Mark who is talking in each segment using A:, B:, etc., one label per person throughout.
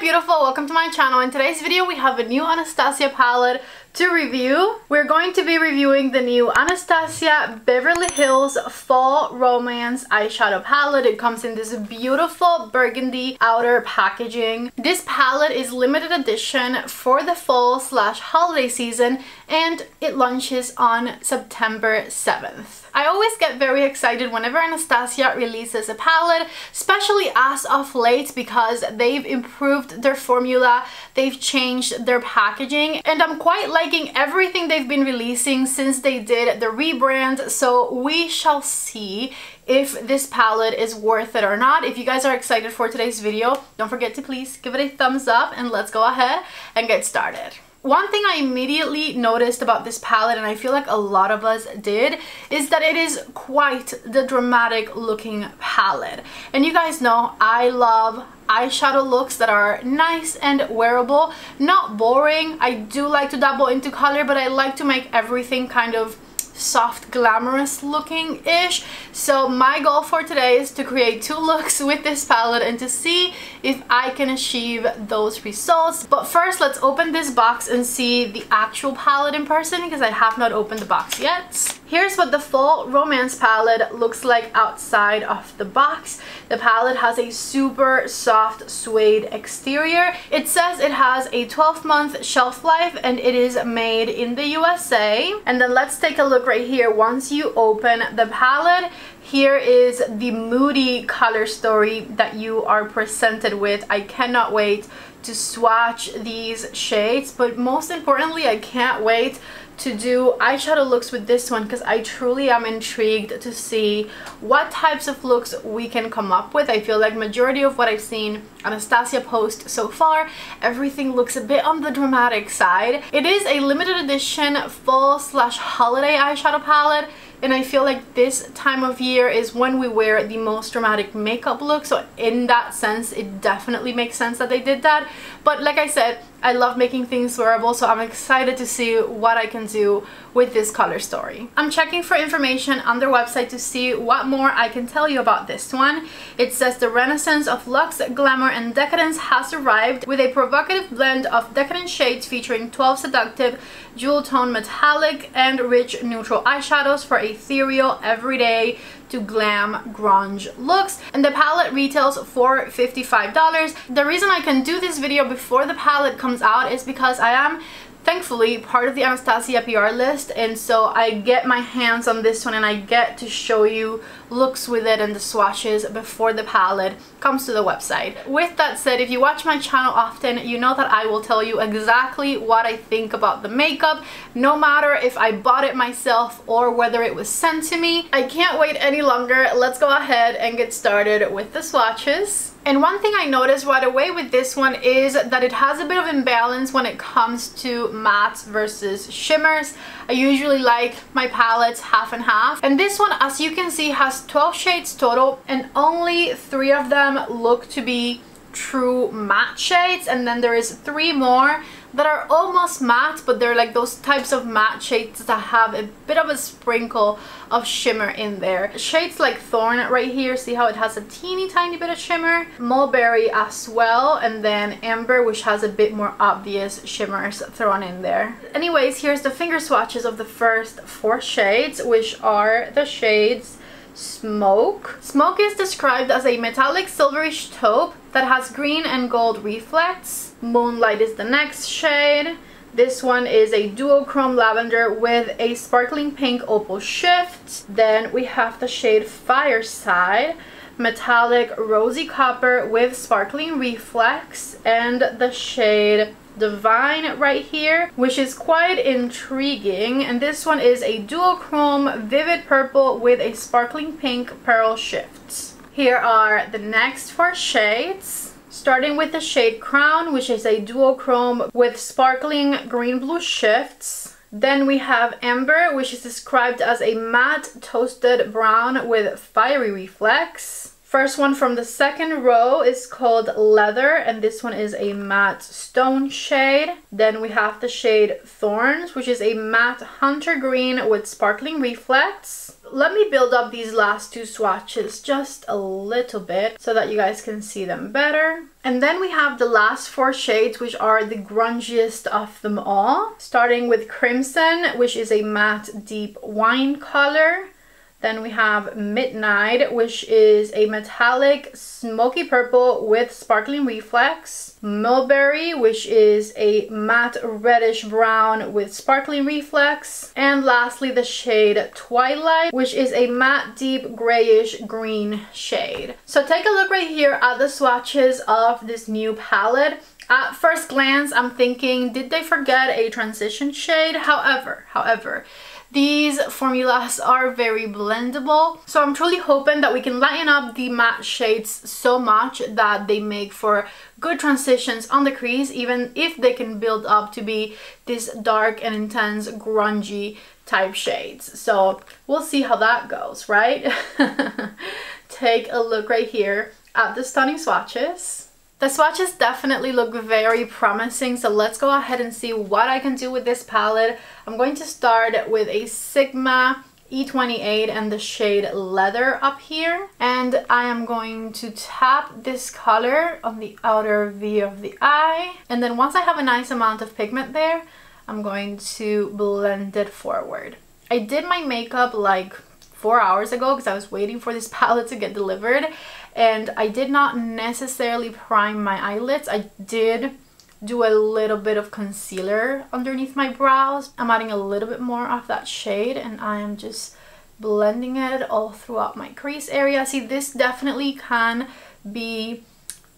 A: beautiful, welcome to my channel. In today's video we have a new Anastasia palette to review. We're going to be reviewing the new Anastasia Beverly Hills Fall Romance eyeshadow palette. It comes in this beautiful burgundy outer packaging. This palette is limited edition for the fall slash holiday season and it launches on September 7th. I always get very excited whenever Anastasia releases a palette, especially as of late because they've improved their formula, they've changed their packaging, and I'm quite liking everything they've been releasing since they did the rebrand, so we shall see if this palette is worth it or not. If you guys are excited for today's video, don't forget to please give it a thumbs up and let's go ahead and get started. One thing I immediately noticed about this palette, and I feel like a lot of us did, is that it is quite the dramatic looking palette. And you guys know I love eyeshadow looks that are nice and wearable, not boring. I do like to dabble into color, but I like to make everything kind of soft glamorous looking ish so my goal for today is to create two looks with this palette and to see if I can achieve those results. But first let's open this box and see the actual palette in person because I have not opened the box yet Here's what the Fall Romance palette looks like outside of the box. The palette has a super soft suede exterior. It says it has a 12 month shelf life and it is made in the USA. And then let's take a look right here. Once you open the palette, here is the moody color story that you are presented with. I cannot wait to swatch these shades, but most importantly, I can't wait to do eyeshadow looks with this one because I truly am intrigued to see what types of looks we can come up with. I feel like majority of what I've seen Anastasia post so far, everything looks a bit on the dramatic side. It is a limited edition fall slash holiday eyeshadow palette and I feel like this time of year is when we wear the most dramatic makeup look so in that sense it definitely makes sense that they did that but like I said I love making things wearable so I'm excited to see what I can do with this color story. I'm checking for information on their website to see what more I can tell you about this one. It says the renaissance of luxe, glamour and decadence has arrived with a provocative blend of decadent shades featuring 12 seductive jewel tone metallic and rich neutral eyeshadows for ethereal everyday to glam grunge looks and the palette retails for $55. The reason I can do this video before the palette comes out is because I am thankfully part of the Anastasia PR list and so I get my hands on this one and I get to show you looks with it and the swatches before the palette comes to the website. With that said, if you watch my channel often, you know that I will tell you exactly what I think about the makeup, no matter if I bought it myself or whether it was sent to me. I can't wait any longer. Let's go ahead and get started with the swatches. And one thing I noticed right away with this one is that it has a bit of imbalance when it comes to mattes versus shimmers. I usually like my palettes half and half. And this one, as you can see, has 12 shades total and only three of them look to be true matte shades. And then there is three more that are almost matte but they're like those types of matte shades that have a bit of a sprinkle of shimmer in there. Shades like Thorn right here, see how it has a teeny tiny bit of shimmer? Mulberry as well and then Amber which has a bit more obvious shimmers thrown in there. Anyways, here's the finger swatches of the first four shades which are the shades Smoke. Smoke is described as a metallic silverish taupe that has green and gold reflects. Moonlight is the next shade. This one is a duochrome lavender with a sparkling pink opal shift. Then we have the shade Fireside, metallic rosy copper with sparkling reflex, and the shade Divine right here, which is quite intriguing. And this one is a duochrome vivid purple with a sparkling pink pearl shift. Here are the next four shades. Starting with the shade Crown, which is a duochrome with sparkling green-blue shifts. Then we have Amber, which is described as a matte toasted brown with fiery reflex. First one from the second row is called Leather and this one is a matte stone shade. Then we have the shade Thorns which is a matte hunter green with sparkling reflex. Let me build up these last two swatches just a little bit so that you guys can see them better. And then we have the last four shades which are the grungiest of them all. Starting with Crimson which is a matte deep wine color. Then we have Midnight, which is a metallic smoky purple with sparkling reflex. Mulberry, which is a matte reddish brown with sparkling reflex. And lastly, the shade Twilight, which is a matte deep grayish green shade. So take a look right here at the swatches of this new palette. At first glance, I'm thinking, did they forget a transition shade? However, however, these formulas are very blendable. So I'm truly hoping that we can lighten up the matte shades so much that they make for good transitions on the crease, even if they can build up to be this dark and intense grungy type shades. So we'll see how that goes, right? Take a look right here at the stunning swatches. The swatches definitely look very promising, so let's go ahead and see what I can do with this palette. I'm going to start with a Sigma E28 and the shade Leather up here. And I am going to tap this color on the outer V of the eye. And then once I have a nice amount of pigment there, I'm going to blend it forward. I did my makeup like four hours ago because I was waiting for this palette to get delivered and I did not necessarily prime my eyelids. I did do a little bit of concealer underneath my brows. I'm adding a little bit more of that shade and I am just blending it all throughout my crease area. See, this definitely can be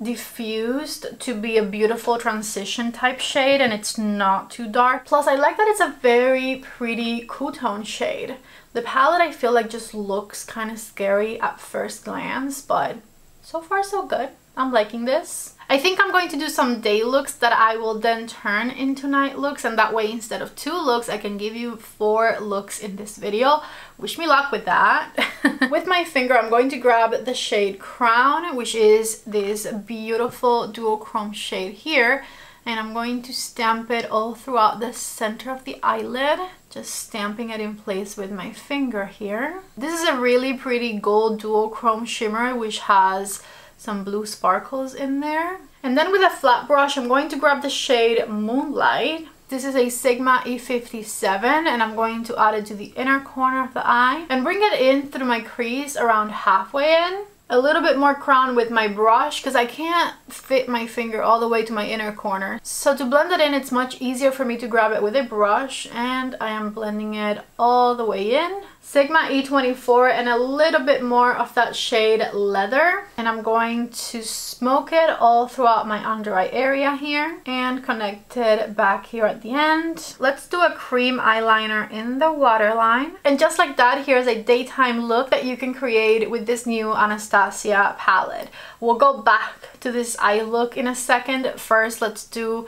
A: diffused to be a beautiful transition type shade and it's not too dark. Plus, I like that it's a very pretty cool tone shade. The palette I feel like just looks kind of scary at first glance, but so far so good. I'm liking this. I think I'm going to do some day looks that I will then turn into night looks and that way instead of two looks I can give you four looks in this video. Wish me luck with that. with my finger I'm going to grab the shade Crown which is this beautiful duochrome shade here and I'm going to stamp it all throughout the center of the eyelid just stamping it in place with my finger here. This is a really pretty gold duochrome shimmer which has some blue sparkles in there. And then with a flat brush, I'm going to grab the shade Moonlight. This is a Sigma E57 and I'm going to add it to the inner corner of the eye and bring it in through my crease around halfway in a little bit more crown with my brush because I can't fit my finger all the way to my inner corner. So to blend it in, it's much easier for me to grab it with a brush and I am blending it all the way in. Sigma E24 and a little bit more of that shade Leather. And I'm going to smoke it all throughout my under eye area here and connect it back here at the end. Let's do a cream eyeliner in the waterline. And just like that, here's a daytime look that you can create with this new Anastasia palette. We'll go back to this eye look in a second. First, let's do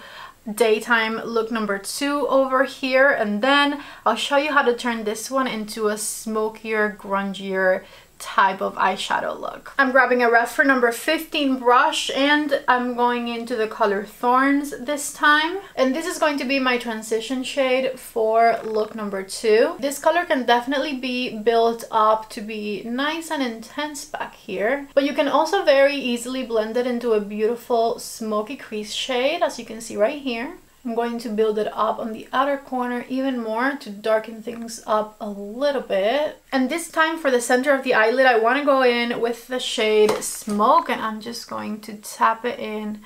A: daytime look number two over here. And then I'll show you how to turn this one into a smokier grungier type of eyeshadow look. I'm grabbing a Rephr number 15 brush and I'm going into the color Thorns this time. And this is going to be my transition shade for look number two. This color can definitely be built up to be nice and intense back here. But you can also very easily blend it into a beautiful smoky crease shade as you can see right here. I'm going to build it up on the outer corner even more to darken things up a little bit. And this time for the center of the eyelid, I want to go in with the shade Smoke and I'm just going to tap it in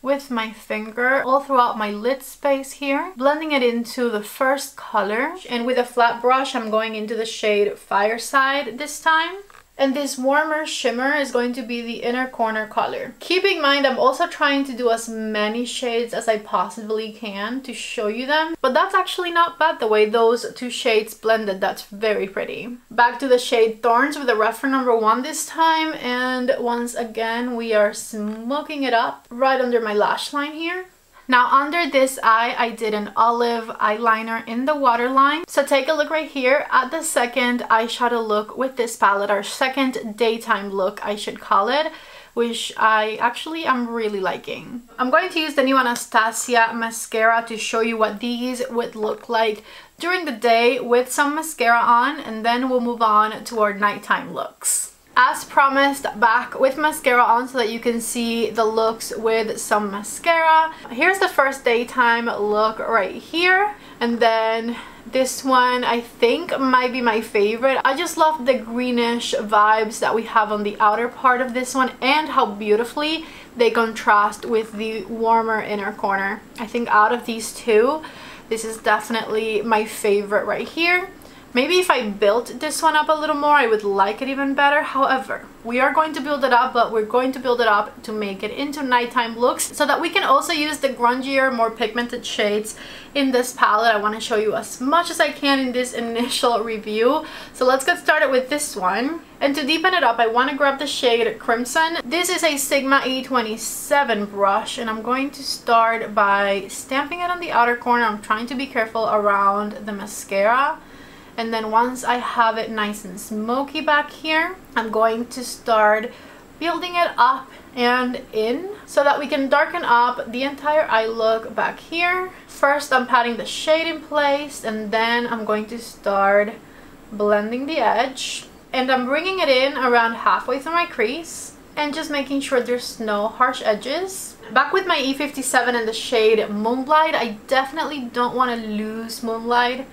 A: with my finger all throughout my lid space here, blending it into the first color. And with a flat brush, I'm going into the shade Fireside this time. And this warmer shimmer is going to be the inner corner color. Keep in mind, I'm also trying to do as many shades as I possibly can to show you them. But that's actually not bad the way those two shades blended. That's very pretty. Back to the shade Thorns with the reference number one this time. And once again, we are smoking it up right under my lash line here. Now under this eye, I did an olive eyeliner in the waterline. So take a look right here at the second eyeshadow look with this palette, our second daytime look, I should call it which I actually am really liking. I'm going to use the new Anastasia mascara to show you what these would look like during the day with some mascara on and then we'll move on to our nighttime looks. As promised, back with mascara on so that you can see the looks with some mascara. Here's the first daytime look right here. And then this one I think might be my favorite. I just love the greenish vibes that we have on the outer part of this one and how beautifully they contrast with the warmer inner corner. I think out of these two, this is definitely my favorite right here. Maybe if I built this one up a little more, I would like it even better. However, we are going to build it up, but we're going to build it up to make it into nighttime looks so that we can also use the grungier, more pigmented shades in this palette. I want to show you as much as I can in this initial review. So let's get started with this one. And to deepen it up, I want to grab the shade Crimson. This is a Sigma E27 brush, and I'm going to start by stamping it on the outer corner. I'm trying to be careful around the mascara and then once I have it nice and smoky back here I'm going to start building it up and in so that we can darken up the entire eye look back here. First I'm patting the shade in place and then I'm going to start blending the edge and I'm bringing it in around halfway through my crease and just making sure there's no harsh edges. Back with my E57 and the shade Moonlight, I definitely don't want to lose Moonlight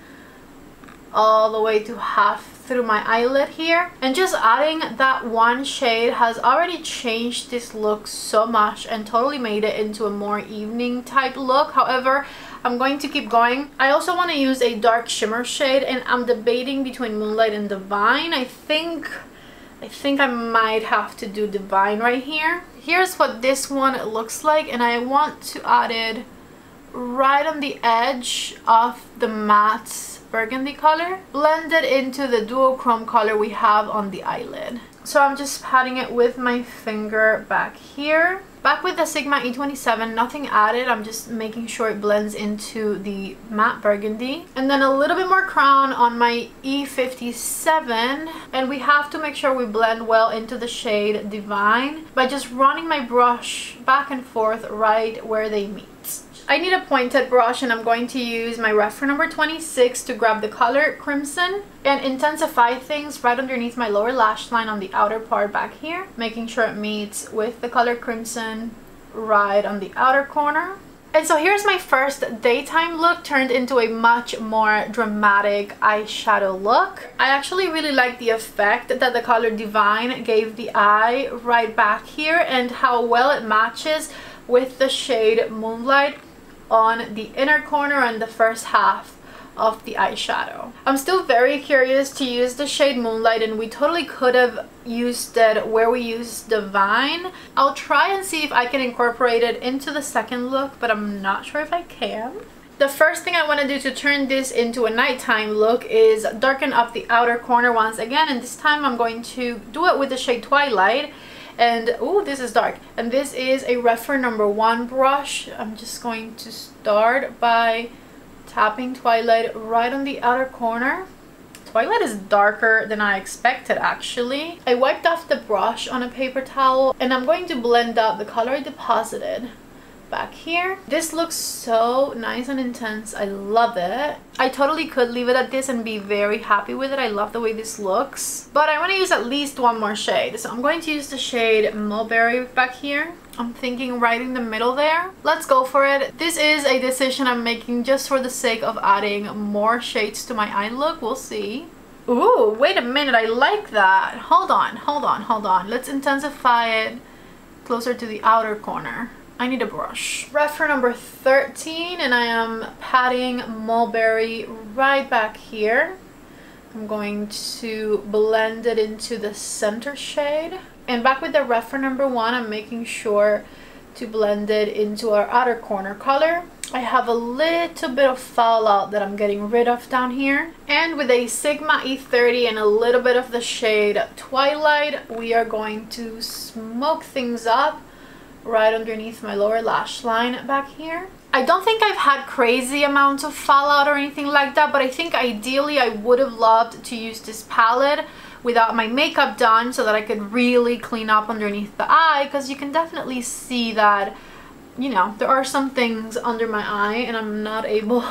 A: all the way to half through my eyelid here. And just adding that one shade has already changed this look so much and totally made it into a more evening type look. However I'm going to keep going. I also want to use a dark shimmer shade and I'm debating between Moonlight and Divine. I think I think I might have to do Divine right here. Here's what this one looks like and I want to add it right on the edge of the matte burgundy color blended into the duochrome color we have on the eyelid. So I'm just patting it with my finger back here. Back with the Sigma E27, nothing added. I'm just making sure it blends into the matte burgundy. And then a little bit more crown on my E57. And we have to make sure we blend well into the shade Divine by just running my brush back and forth right where they meet. I need a pointed brush and I'm going to use my reference number 26 to grab the color Crimson and intensify things right underneath my lower lash line on the outer part back here, making sure it meets with the color Crimson right on the outer corner. And so here's my first daytime look turned into a much more dramatic eyeshadow look. I actually really like the effect that the color Divine gave the eye right back here and how well it matches with the shade Moonlight on the inner corner and the first half of the eyeshadow. I'm still very curious to use the shade Moonlight and we totally could have used it where we used Divine. I'll try and see if I can incorporate it into the second look but I'm not sure if I can. The first thing I want to do to turn this into a nighttime look is darken up the outer corner once again and this time I'm going to do it with the shade Twilight and oh this is dark. And this is a Rephr number one brush. I'm just going to start by tapping twilight right on the outer corner. Twilight is darker than I expected actually. I wiped off the brush on a paper towel and I'm going to blend out the color I deposited back here. This looks so nice and intense. I love it. I totally could leave it at this and be very happy with it. I love the way this looks. But I want to use at least one more shade. So I'm going to use the shade Mulberry back here. I'm thinking right in the middle there. Let's go for it. This is a decision I'm making just for the sake of adding more shades to my eye look. We'll see. Ooh, wait a minute. I like that. Hold on, hold on, hold on. Let's intensify it closer to the outer corner. I need a brush. Rephr number 13 and I am patting Mulberry right back here. I'm going to blend it into the center shade. And back with the Rephr number one, I'm making sure to blend it into our outer corner color. I have a little bit of fallout that I'm getting rid of down here. And with a Sigma E30 and a little bit of the shade Twilight, we are going to smoke things up right underneath my lower lash line back here. I don't think I've had crazy amounts of fallout or anything like that, but I think ideally I would have loved to use this palette without my makeup done so that I could really clean up underneath the eye because you can definitely see that you know, there are some things under my eye and I'm not able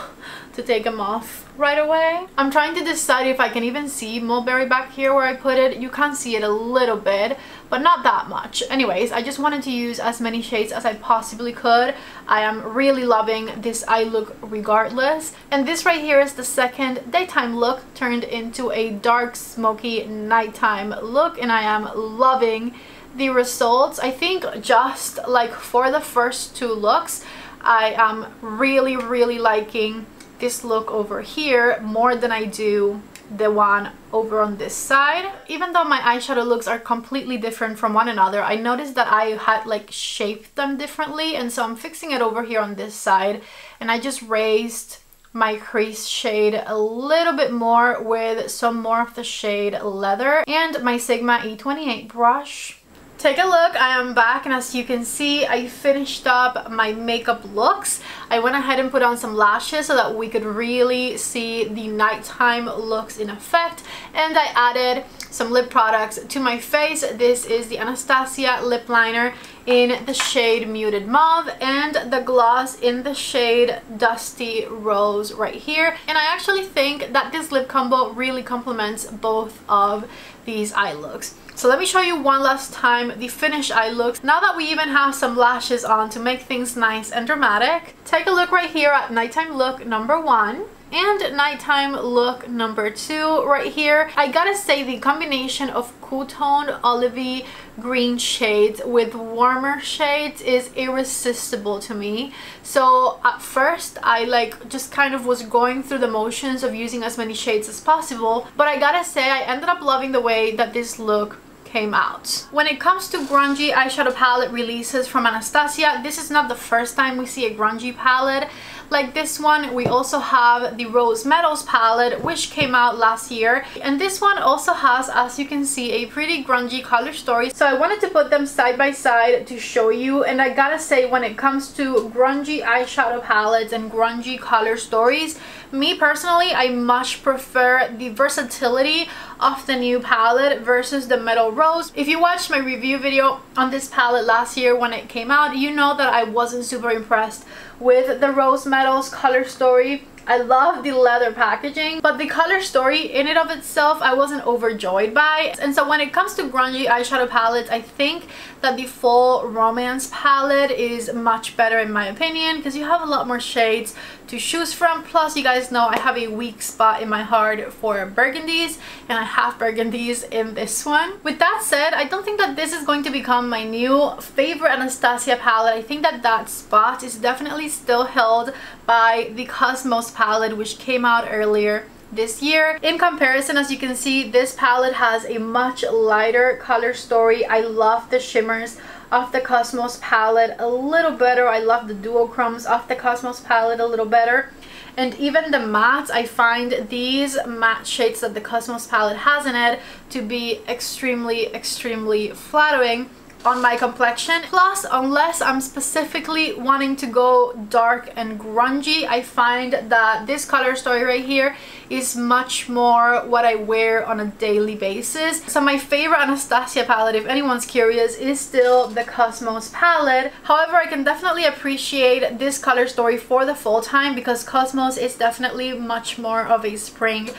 A: to take them off right away. I'm trying to decide if I can even see mulberry back here where I put it. You can see it a little bit, but not that much. Anyways, I just wanted to use as many shades as I possibly could. I am really loving this eye look regardless. And this right here is the second daytime look turned into a dark smoky nighttime look and I am loving the results i think just like for the first two looks i am really really liking this look over here more than i do the one over on this side. Even though my eyeshadow looks are completely different from one another i noticed that i had like shaped them differently and so i'm fixing it over here on this side and i just raised my crease shade a little bit more with some more of the shade leather and my sigma e28 brush Take a look, I am back and as you can see I finished up my makeup looks. I went ahead and put on some lashes so that we could really see the nighttime looks in effect and I added some lip products to my face. This is the Anastasia lip liner in the shade Muted Mauve and the gloss in the shade Dusty Rose right here. And I actually think that this lip combo really complements both of these eye looks. So let me show you one last time the finished eye look. Now that we even have some lashes on to make things nice and dramatic, take a look right here at nighttime look number one and nighttime look number two right here. I gotta say the combination of cool toned olivey green shades with warmer shades is irresistible to me. So at first I like just kind of was going through the motions of using as many shades as possible but I gotta say I ended up loving the way that this look came out. When it comes to grungy eyeshadow palette releases from Anastasia, this is not the first time we see a grungy palette like this one. We also have the Rose Metals palette which came out last year. And this one also has as you can see a pretty grungy color story. So I wanted to put them side by side to show you. And I gotta say when it comes to grungy eyeshadow palettes and grungy color stories me personally I much prefer the versatility of the new palette versus the Metal Rose. If you watched my review video on this palette last year when it came out, you know that I wasn't super impressed with the Rose Metals color story. I love the leather packaging, but the color story in and of itself, I wasn't overjoyed by. And so when it comes to grungy eyeshadow palettes, I think that the Fall Romance palette is much better in my opinion because you have a lot more shades to choose from. Plus, you guys know I have a weak spot in my heart for burgundies and I have burgundies in this one. With that said, I don't think that this is going to become my new favorite Anastasia palette. I think that that spot is definitely still held by the Cosmos palette which came out earlier this year. In comparison, as you can see, this palette has a much lighter color story. I love the shimmers of the Cosmos palette a little better. I love the duochromes of the Cosmos palette a little better. And even the mattes, I find these matte shades that the Cosmos palette has in it to be extremely, extremely flattering on my complexion. Plus, unless I'm specifically wanting to go dark and grungy, I find that this color story right here is much more what I wear on a daily basis. So my favorite Anastasia palette, if anyone's curious, is still the Cosmos palette. However, I can definitely appreciate this color story for the fall time because Cosmos is definitely much more of a spring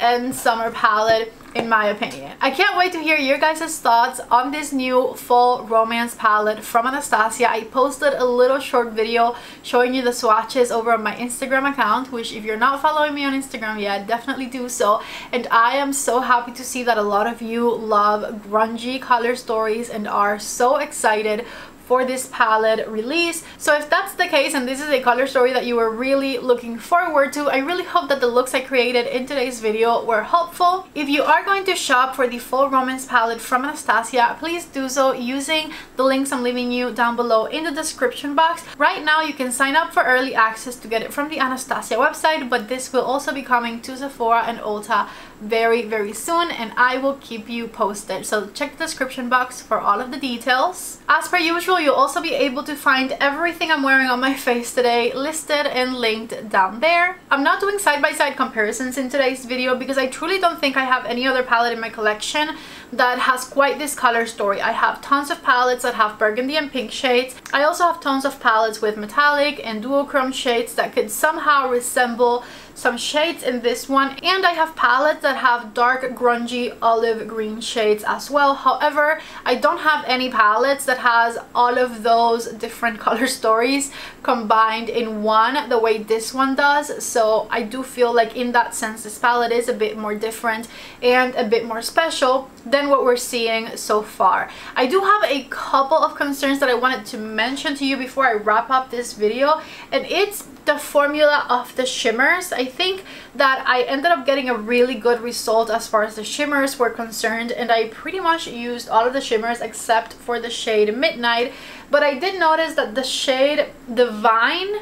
A: and summer palette in my opinion. I can't wait to hear your guys' thoughts on this new fall romance palette from Anastasia. I posted a little short video showing you the swatches over on my Instagram account, which if you're not following me on Instagram yet, definitely do so. And I am so happy to see that a lot of you love grungy color stories and are so excited for this palette release. So if that's the case and this is a color story that you were really looking forward to, I really hope that the looks I created in today's video were helpful. If you are going to shop for the Fall Romance palette from Anastasia, please do so using the links I'm leaving you down below in the description box. Right now you can sign up for early access to get it from the Anastasia website, but this will also be coming to Sephora and Ulta very very soon and I will keep you posted. So check the description box for all of the details. As per usual you'll also be able to find everything I'm wearing on my face today listed and linked down there. I'm not doing side-by-side -side comparisons in today's video because I truly don't think I have any other palette in my collection that has quite this color story. I have tons of palettes that have burgundy and pink shades. I also have tons of palettes with metallic and duochrome shades that could somehow resemble some shades in this one and I have palettes that have dark grungy olive green shades as well however I don't have any palettes that has all of those different color stories combined in one the way this one does so I do feel like in that sense this palette is a bit more different and a bit more special than what we're seeing so far. I do have a couple of concerns that I wanted to mention to you before I wrap up this video and it's the formula of the shimmers. I think that I ended up getting a really good result as far as the shimmers were concerned and I pretty much used all of the shimmers except for the shade Midnight. But I did notice that the shade Divine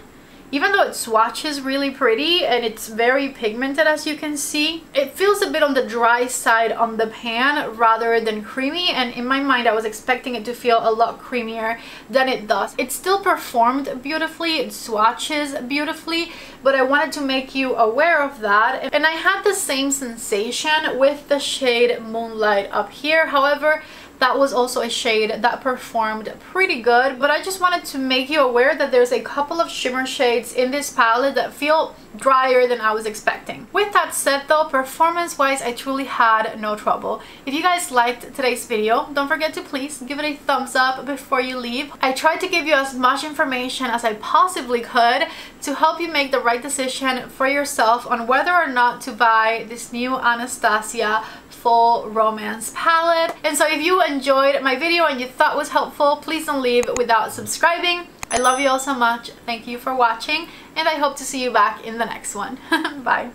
A: even though it swatches really pretty and it's very pigmented as you can see, it feels a bit on the dry side on the pan rather than creamy and in my mind I was expecting it to feel a lot creamier than it does. It still performed beautifully, it swatches beautifully, but I wanted to make you aware of that and I had the same sensation with the shade Moonlight up here. However, that was also a shade that performed pretty good but I just wanted to make you aware that there's a couple of shimmer shades in this palette that feel drier than I was expecting. With that said though, performance wise I truly had no trouble. If you guys liked today's video, don't forget to please give it a thumbs up before you leave. I tried to give you as much information as I possibly could to help you make the right decision for yourself on whether or not to buy this new Anastasia fall romance palette. And so if you enjoyed my video and you thought was helpful, please don't leave without subscribing. I love you all so much. Thank you for watching and I hope to see you back in the next one. Bye.